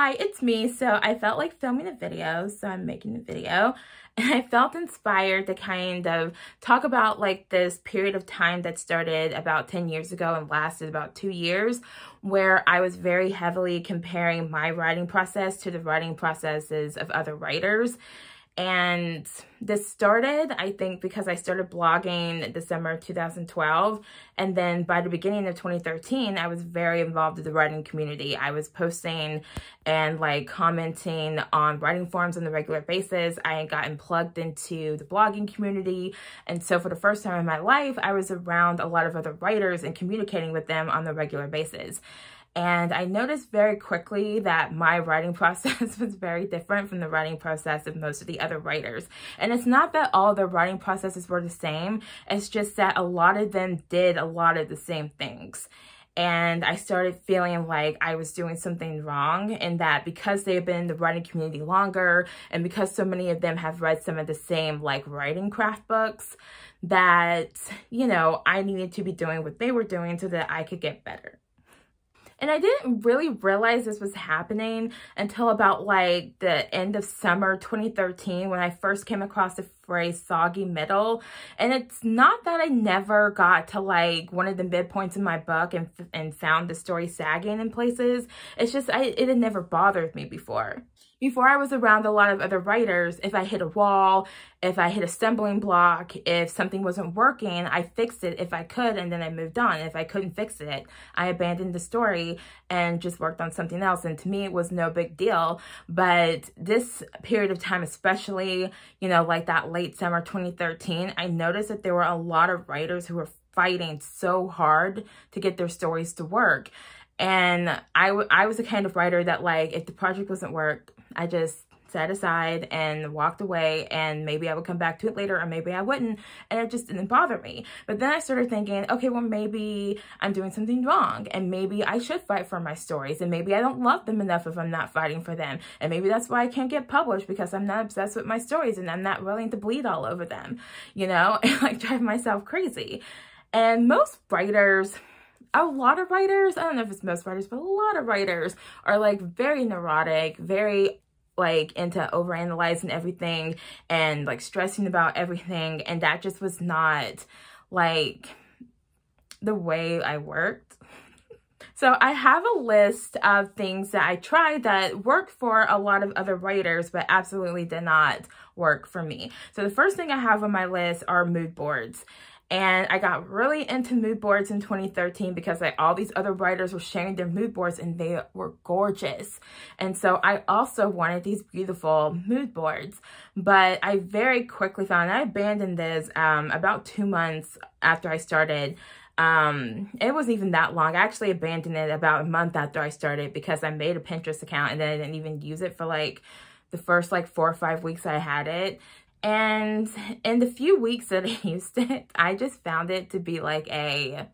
hi, it's me. So I felt like filming a video, so I'm making a video. And I felt inspired to kind of talk about like this period of time that started about 10 years ago and lasted about two years, where I was very heavily comparing my writing process to the writing processes of other writers. And this started, I think, because I started blogging December 2012. And then by the beginning of 2013, I was very involved in the writing community. I was posting and like commenting on writing forums on a regular basis. I had gotten plugged into the blogging community. And so for the first time in my life, I was around a lot of other writers and communicating with them on a regular basis. And I noticed very quickly that my writing process was very different from the writing process of most of the other writers. And it's not that all the writing processes were the same, it's just that a lot of them did a lot of the same things. And I started feeling like I was doing something wrong and that because they've been in the writing community longer and because so many of them have read some of the same like writing craft books, that, you know, I needed to be doing what they were doing so that I could get better. And I didn't really realize this was happening until about like the end of summer 2013 when I first came across the phrase soggy middle. And it's not that I never got to like one of the midpoints in my book and, and found the story sagging in places. It's just, I, it had never bothered me before. Before I was around a lot of other writers, if I hit a wall, if I hit a stumbling block, if something wasn't working, I fixed it if I could and then I moved on. If I couldn't fix it, I abandoned the story and just worked on something else. And to me, it was no big deal. But this period of time, especially, you know, like that late summer 2013, I noticed that there were a lot of writers who were fighting so hard to get their stories to work. And I, I was the kind of writer that like, if the project wasn't work, I just set aside and walked away and maybe I would come back to it later or maybe I wouldn't and it just didn't bother me. But then I started thinking, okay, well maybe I'm doing something wrong and maybe I should fight for my stories and maybe I don't love them enough if I'm not fighting for them and maybe that's why I can't get published because I'm not obsessed with my stories and I'm not willing to bleed all over them, you know, and like drive myself crazy. And most writers, a lot of writers, I don't know if it's most writers, but a lot of writers are like very neurotic, very like into overanalyzing everything and like stressing about everything. And that just was not like the way I worked. So I have a list of things that I tried that worked for a lot of other writers, but absolutely did not work for me. So the first thing I have on my list are mood boards. And I got really into mood boards in 2013 because like all these other writers were sharing their mood boards and they were gorgeous. And so I also wanted these beautiful mood boards. But I very quickly found I abandoned this um, about two months after I started um it wasn't even that long i actually abandoned it about a month after i started because i made a pinterest account and then i didn't even use it for like the first like four or five weeks i had it and in the few weeks that I used it, I just found it to be like a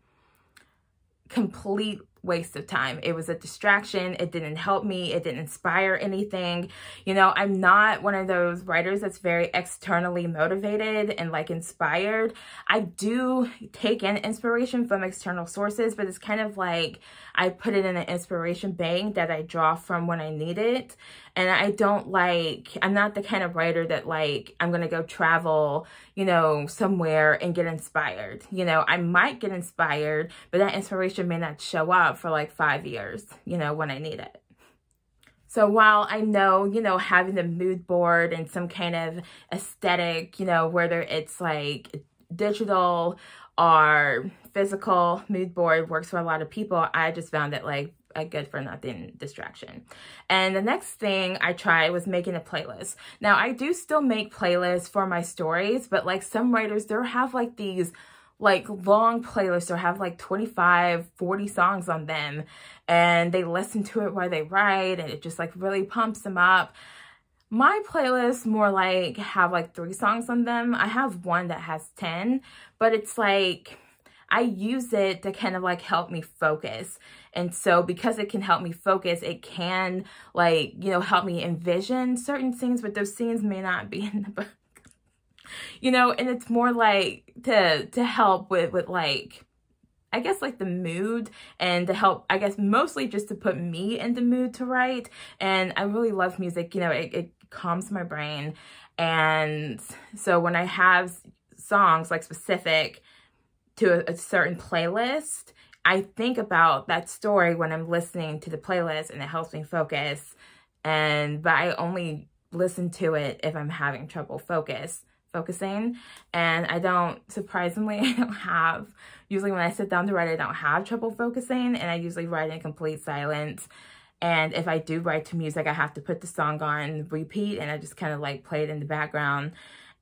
complete waste of time. It was a distraction. It didn't help me. It didn't inspire anything. You know, I'm not one of those writers that's very externally motivated and like inspired. I do take in inspiration from external sources, but it's kind of like I put it in an inspiration bank that I draw from when I need it. And I don't like, I'm not the kind of writer that like, I'm going to go travel, you know, somewhere and get inspired. You know, I might get inspired, but that inspiration may not show up for like five years, you know, when I need it. So while I know, you know, having a mood board and some kind of aesthetic, you know, whether it's like digital or physical mood board works for a lot of people, I just found that like a good for nothing distraction. And the next thing I tried was making a playlist. Now I do still make playlists for my stories, but like some writers, they'll have like these like long playlists or have like 25, 40 songs on them and they listen to it while they write and it just like really pumps them up. My playlists more like have like three songs on them. I have one that has 10, but it's like I use it to kind of like help me focus. And so because it can help me focus, it can like, you know, help me envision certain scenes, but those scenes may not be in the book. you know, and it's more like to to help with with like I guess like the mood and to help, I guess mostly just to put me in the mood to write. And I really love music, you know, it, it calms my brain. And so when I have songs like specific to a, a certain playlist, I think about that story when I'm listening to the playlist and it helps me focus. And, but I only listen to it if I'm having trouble focus focusing. And I don't surprisingly I don't have usually when I sit down to write I don't have trouble focusing and I usually write in complete silence. And if I do write to music I have to put the song on repeat and I just kind of like play it in the background.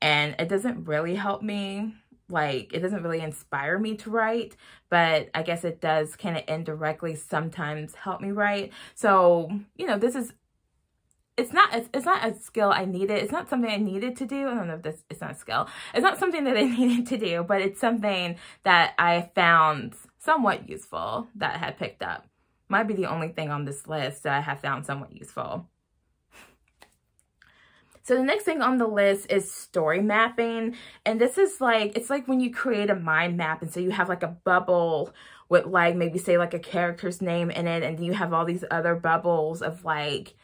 And it doesn't really help me like it doesn't really inspire me to write but i guess it does kind of indirectly sometimes help me write so you know this is it's not it's, it's not a skill I needed. It's not something I needed to do. I don't know if this it's not a skill. It's not something that I needed to do, but it's something that I found somewhat useful that I had picked up. Might be the only thing on this list that I have found somewhat useful. So the next thing on the list is story mapping. And this is like, it's like when you create a mind map. And so you have like a bubble with like, maybe say like a character's name in it. And you have all these other bubbles of like,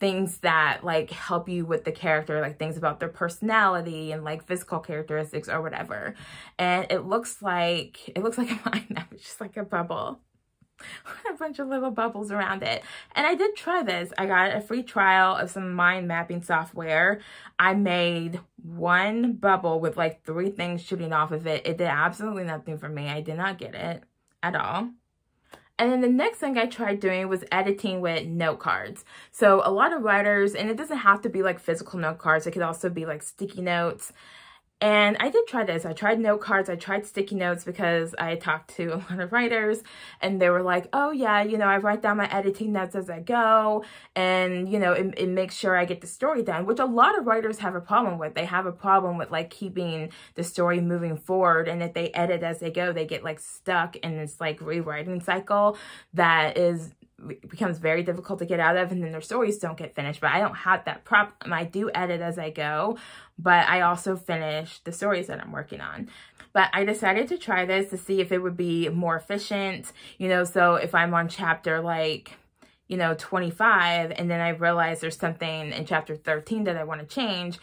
things that like help you with the character, like things about their personality and like physical characteristics or whatever. And it looks like, it looks like a mind map, it's just like a bubble. a bunch of little bubbles around it. And I did try this. I got a free trial of some mind mapping software. I made one bubble with like three things shooting off of it. It did absolutely nothing for me. I did not get it at all. And then the next thing I tried doing was editing with note cards. So a lot of writers, and it doesn't have to be like physical note cards, it could also be like sticky notes. And I did try this. I tried note cards. I tried sticky notes because I talked to a lot of writers and they were like, oh yeah, you know, I write down my editing notes as I go and, you know, it, it makes sure I get the story done, which a lot of writers have a problem with. They have a problem with like keeping the story moving forward. And if they edit as they go, they get like stuck in this like rewriting cycle that is becomes very difficult to get out of and then their stories don't get finished but i don't have that problem um, i do edit as i go but i also finish the stories that i'm working on. But i decided to try this to see if it would be more efficient you know so if i'm on chapter like you know 25 and then i realize there's something in chapter 13 that i want to change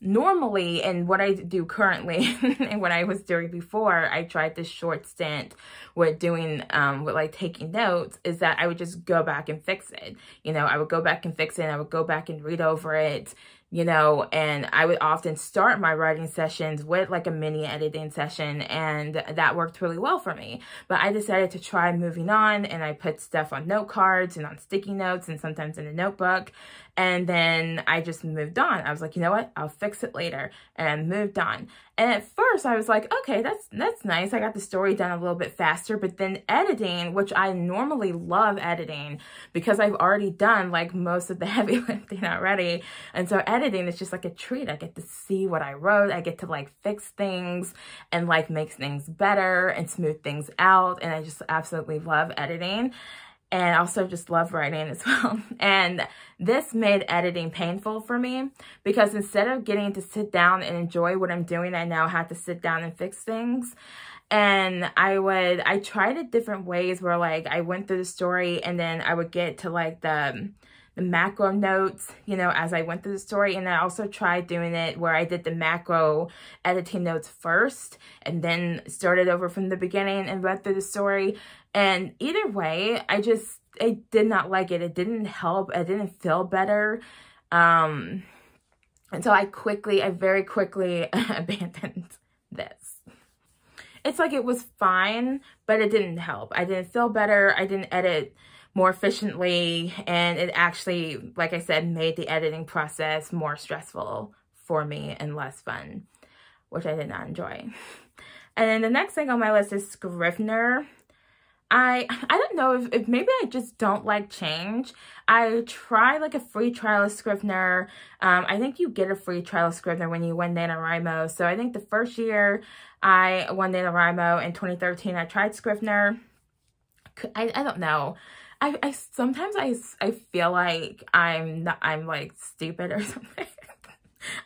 normally and what I do currently and what I was doing before I tried this short stint with doing um with like taking notes is that I would just go back and fix it you know I would go back and fix it I would go back and read over it you know, and I would often start my writing sessions with like a mini editing session and that worked really well for me. But I decided to try moving on and I put stuff on note cards and on sticky notes and sometimes in a notebook. And then I just moved on. I was like, you know what? I'll fix it later. And moved on. And at first I was like, okay, that's that's nice. I got the story done a little bit faster. But then editing, which I normally love editing because I've already done like most of the heavy lifting already. And so editing is just like a treat. I get to see what I wrote. I get to like fix things and like make things better and smooth things out. And I just absolutely love editing and also just love writing as well. And this made editing painful for me because instead of getting to sit down and enjoy what I'm doing, I now have to sit down and fix things. And I would, I tried it different ways where like I went through the story and then I would get to like the, the macro notes, you know, as I went through the story. And I also tried doing it where I did the macro editing notes first and then started over from the beginning and went through the story. And either way, I just, I did not like it. It didn't help. I didn't feel better. Um, and so I quickly, I very quickly abandoned this. It's like it was fine, but it didn't help. I didn't feel better. I didn't edit more efficiently. And it actually, like I said, made the editing process more stressful for me and less fun, which I did not enjoy. And then the next thing on my list is Scrivener. I I don't know if, if maybe I just don't like change. I try like a free trial of Scrivener. Um, I think you get a free trial of Scrivener when you win NaNoWriMo. So I think the first year I won NaNoWriMo in 2013, I tried Scrivener. I, I don't know. I, I sometimes I, I feel like I'm not, I'm like stupid or something.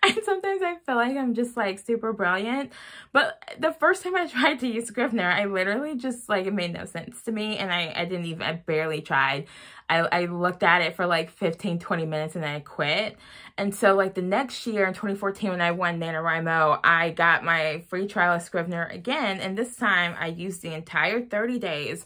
and sometimes I feel like I'm just like super brilliant. But the first time I tried to use Scrivener, I literally just like it made no sense to me and I, I didn't even, I barely tried. I, I looked at it for like 15, 20 minutes and then I quit. And so like the next year in 2014 when I won NaNoWriMo, I got my free trial of Scrivener again. And this time I used the entire 30 days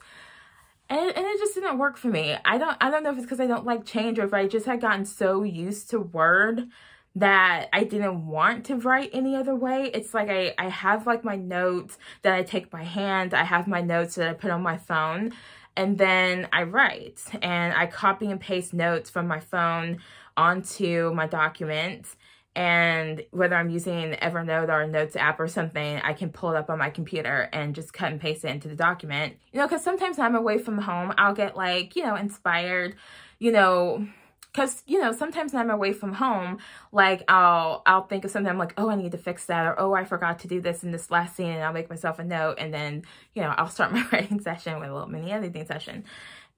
and, and it just didn't work for me. I don't I don't know if it's because I don't like change or if I just had gotten so used to Word that I didn't want to write any other way. It's like I, I have like my notes that I take by hand. I have my notes that I put on my phone and then I write and I copy and paste notes from my phone onto my documents and whether I'm using Evernote or a Notes app or something, I can pull it up on my computer and just cut and paste it into the document. You know, because sometimes I'm away from home, I'll get like, you know, inspired, you know, because you know sometimes when i'm away from home like i'll i'll think of something i'm like oh i need to fix that or oh i forgot to do this in this last scene and i'll make myself a note and then you know i'll start my writing session with a little mini editing session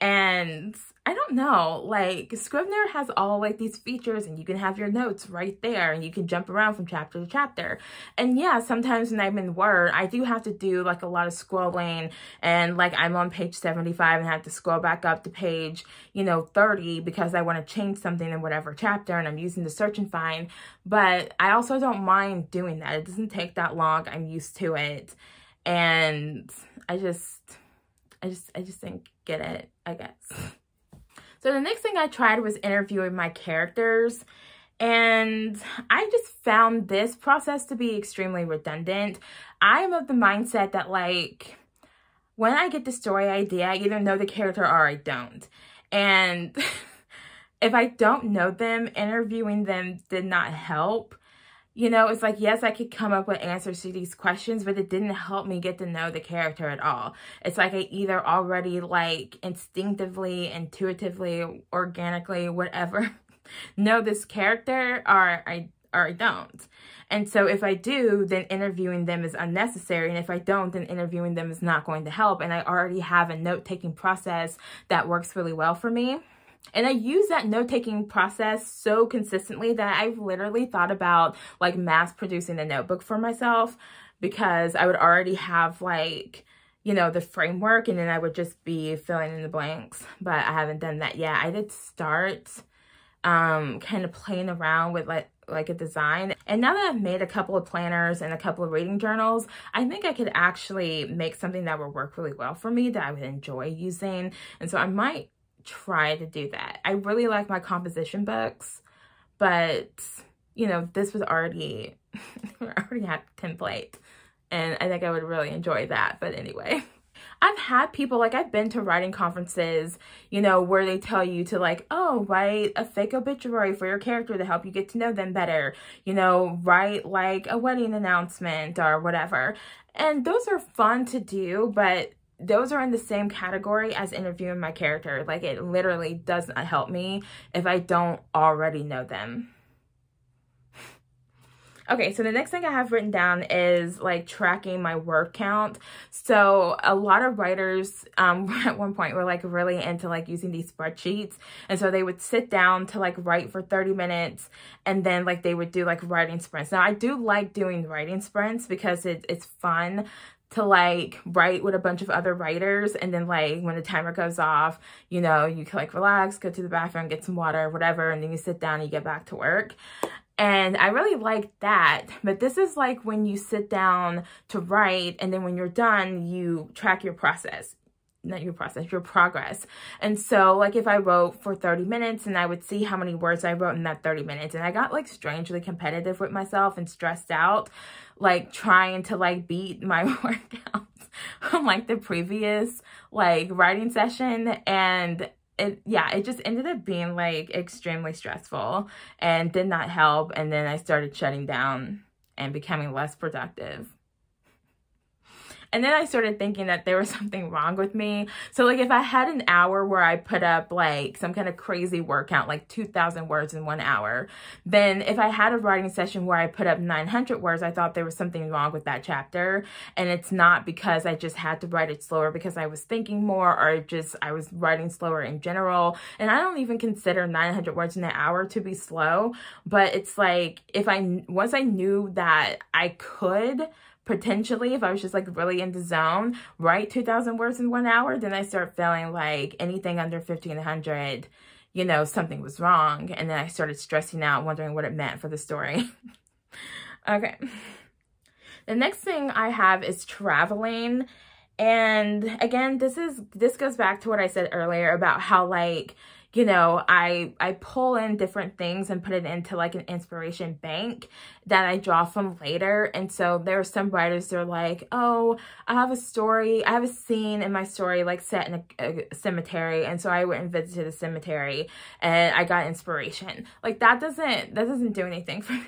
and I don't know, like Scrivener has all like these features and you can have your notes right there and you can jump around from chapter to chapter. And yeah, sometimes when I'm in Word, I do have to do like a lot of scrolling and like I'm on page 75 and I have to scroll back up to page, you know, 30 because I want to change something in whatever chapter and I'm using the search and find. But I also don't mind doing that. It doesn't take that long. I'm used to it. And I just, I just, I just didn't get it, I guess. So the next thing I tried was interviewing my characters. And I just found this process to be extremely redundant. I am of the mindset that like, when I get the story idea, I either know the character or I don't. And if I don't know them, interviewing them did not help. You know, it's like, yes, I could come up with answers to these questions, but it didn't help me get to know the character at all. It's like I either already like instinctively, intuitively, organically, whatever, know this character or I or I don't. And so if I do, then interviewing them is unnecessary. And if I don't, then interviewing them is not going to help. And I already have a note-taking process that works really well for me. And I use that note-taking process so consistently that I've literally thought about like mass producing a notebook for myself because I would already have like, you know, the framework and then I would just be filling in the blanks. But I haven't done that yet. I did start um, kind of playing around with like like a design. And now that I've made a couple of planners and a couple of reading journals, I think I could actually make something that would work really well for me that I would enjoy using. And so I might try to do that. I really like my composition books, but you know, this was already, already had template and I think I would really enjoy that. But anyway. I've had people, like I've been to writing conferences, you know, where they tell you to like, oh, write a fake obituary for your character to help you get to know them better. You know, write like a wedding announcement or whatever. And those are fun to do, but those are in the same category as interviewing my character. Like it literally does not help me if I don't already know them. Okay, so the next thing I have written down is like tracking my word count. So a lot of writers um, at one point were like really into like using these spreadsheets. And so they would sit down to like write for 30 minutes and then like they would do like writing sprints. Now I do like doing writing sprints because it, it's fun to like write with a bunch of other writers and then like when the timer goes off you know you can like relax go to the bathroom get some water whatever and then you sit down and you get back to work and I really like that. But this is like when you sit down to write and then when you're done, you track your process not your process, your progress. And so like if I wrote for 30 minutes and I would see how many words I wrote in that 30 minutes and I got like strangely competitive with myself and stressed out, like trying to like beat my word counts from like the previous like writing session. And it yeah it just ended up being like extremely stressful and did not help. And then I started shutting down and becoming less productive And then I started thinking that there was something wrong with me. So like if I had an hour where I put up like some kind of crazy word count, like 2,000 words in one hour, then if I had a writing session where I put up 900 words, I thought there was something wrong with that chapter. And it's not because I just had to write it slower because I was thinking more or just I was writing slower in general. And I don't even consider 900 words in an hour to be slow, but it's like if I, once I knew that I could potentially, if I was just like really in the zone, write 2,000 words in one hour, then I start feeling like anything under 1,500, you know, something was wrong. And then I started stressing out, wondering what it meant for the story. okay. The next thing I have is traveling. And again, this is, this goes back to what I said earlier about how like, you know, I I pull in different things and put it into like an inspiration bank that I draw from later. And so there are some writers that are like, oh, I have a story, I have a scene in my story like set in a, a cemetery. And so I went and visited the cemetery and I got inspiration. Like that doesn't that doesn't do anything for me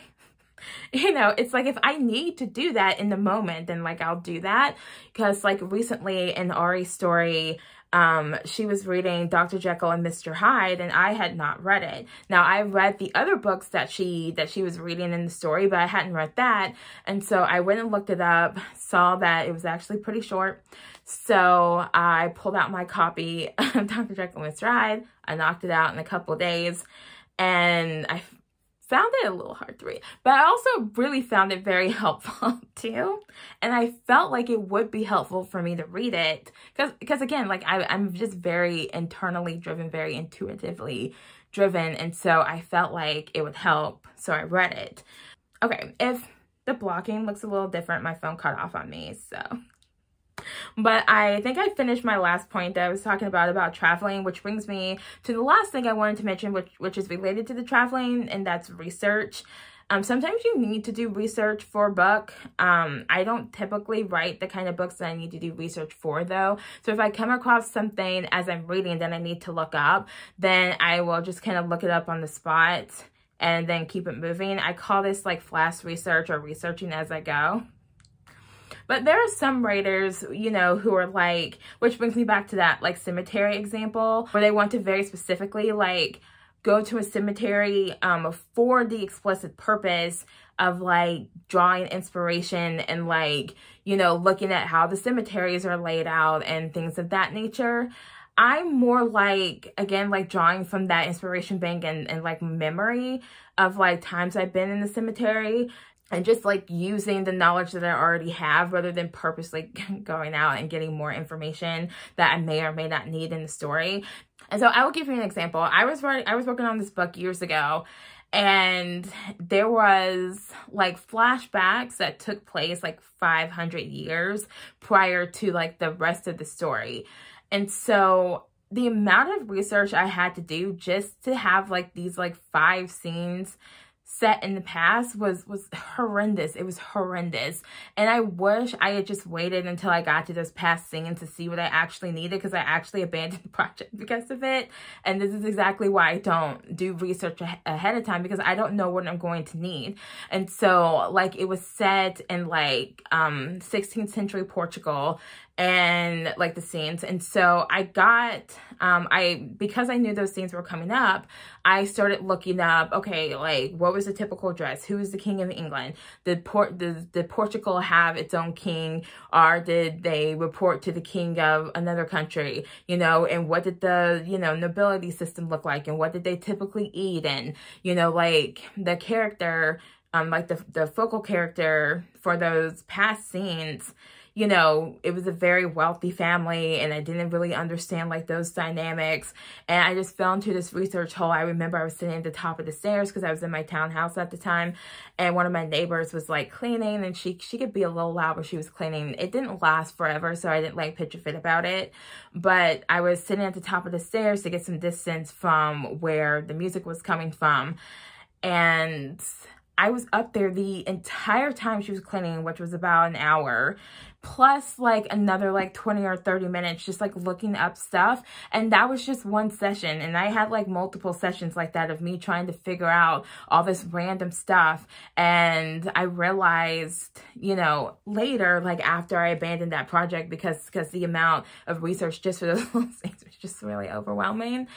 you know, it's like if I need to do that in the moment, then like I'll do that. Because like recently in Ari's story, um, she was reading Dr. Jekyll and Mr. Hyde, and I had not read it. Now, I read the other books that she that she was reading in the story, but I hadn't read that, and so I went and looked it up, saw that it was actually pretty short. So I pulled out my copy of Dr. Jekyll and Mr. Hyde. I knocked it out in a couple days, and I found it a little hard to read, but I also really found it very helpful too. And I felt like it would be helpful for me to read it because, because again, like I, I'm just very internally driven, very intuitively driven. And so I felt like it would help. So I read it. Okay. If the blocking looks a little different, my phone cut off on me. So but I think I finished my last point that I was talking about, about traveling, which brings me to the last thing I wanted to mention, which, which is related to the traveling, and that's research. Um, sometimes you need to do research for a book. Um, I don't typically write the kind of books that I need to do research for though. So if I come across something as I'm reading that I need to look up, then I will just kind of look it up on the spot and then keep it moving. I call this like flash research or researching as I go. But there are some writers, you know, who are like, which brings me back to that like cemetery example where they want to very specifically like go to a cemetery um, for the explicit purpose of like drawing inspiration and like, you know, looking at how the cemeteries are laid out and things of that nature. I'm more like, again, like drawing from that inspiration bank and, and like memory of like times I've been in the cemetery and just like using the knowledge that I already have rather than purposely going out and getting more information that I may or may not need in the story. And so I will give you an example. I was writing, I was working on this book years ago and there was like flashbacks that took place like 500 years prior to like the rest of the story. And so the amount of research I had to do just to have like these like five scenes set in the past was was horrendous. It was horrendous. And I wish I had just waited until I got to this past scenes to see what I actually needed because I actually abandoned the project because of it. And this is exactly why I don't do research ahead of time because I don't know what I'm going to need. And so like it was set in like um 16th century Portugal and like the scenes. And so I got, um, I, because I knew those scenes were coming up, I started looking up, okay, like what was the typical dress? Who is the king of England? Did Port, did, did Portugal have its own king or did they report to the king of another country? You know, and what did the, you know, nobility system look like? And what did they typically eat? And, you know, like the character, um, like the, the focal character for those past scenes, you know, it was a very wealthy family and I didn't really understand like those dynamics. And I just fell into this research hole. I remember I was sitting at the top of the stairs because I was in my townhouse at the time. And one of my neighbors was like cleaning and she, she could be a little loud when she was cleaning. It didn't last forever, so I didn't like pitch a fit about it. But I was sitting at the top of the stairs to get some distance from where the music was coming from. And I was up there the entire time she was cleaning, which was about an hour. Plus like another like 20 or 30 minutes just like looking up stuff. And that was just one session. And I had like multiple sessions like that of me trying to figure out all this random stuff. And I realized, you know, later, like after I abandoned that project because, because the amount of research just for those things was just really overwhelming,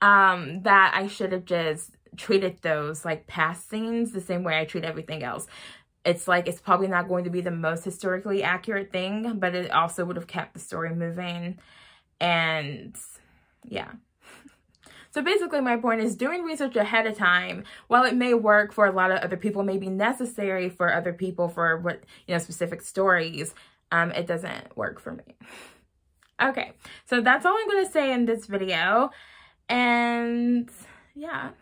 um, that I should have just treated those like past scenes the same way I treat everything else. It's like, it's probably not going to be the most historically accurate thing, but it also would have kept the story moving. And yeah. So basically my point is doing research ahead of time, while it may work for a lot of other people, may be necessary for other people for what, you know, specific stories, um, it doesn't work for me. Okay, so that's all I'm going to say in this video. And yeah.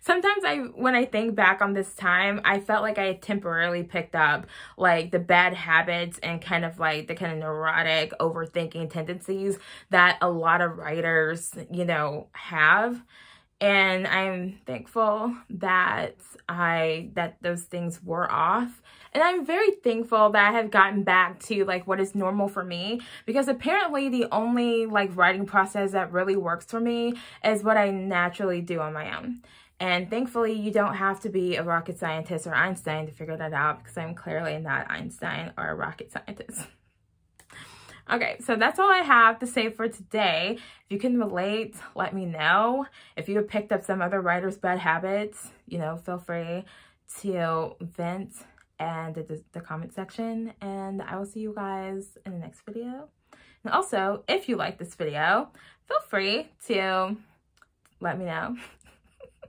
Sometimes I, when I think back on this time, I felt like I temporarily picked up like the bad habits and kind of like the kind of neurotic overthinking tendencies that a lot of writers, you know, have. And I'm thankful that I, that those things were off. And I'm very thankful that I have gotten back to like what is normal for me because apparently the only like writing process that really works for me is what I naturally do on my own. And thankfully, you don't have to be a rocket scientist or Einstein to figure that out because I'm clearly not Einstein or a rocket scientist. Okay, so that's all I have to say for today. If you can relate, let me know. If you have picked up some other writer's bad habits, you know, feel free to vent and the, the comment section. And I will see you guys in the next video. And also, if you like this video, feel free to let me know.